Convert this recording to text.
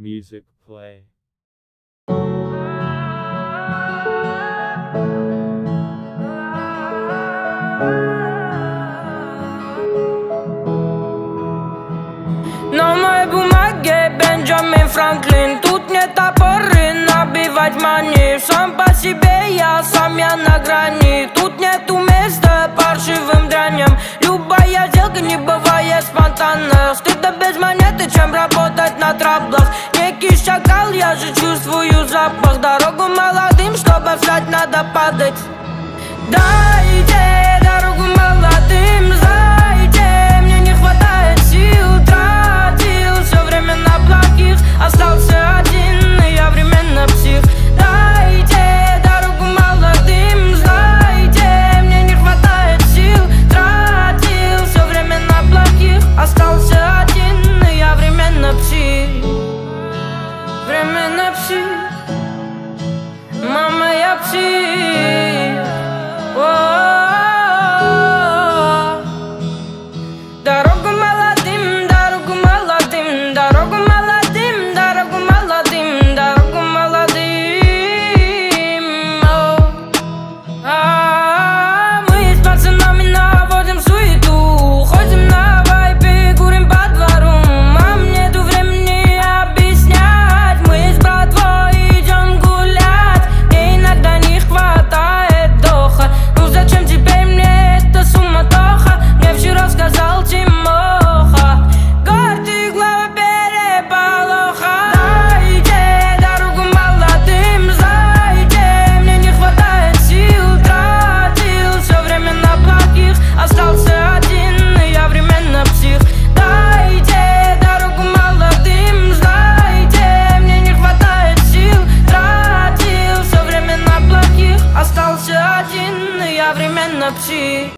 Music play. Nochmal bumagę Benjamin Franklin Тут нет опоры набивать мани Сам по себе я, сам я на грани Это без монеты, чем работать на траблах. Некий шакал, я же чувствую запах. Дорогу молодым, чтобы встать, надо падать. Дайте дорогу молодым 없이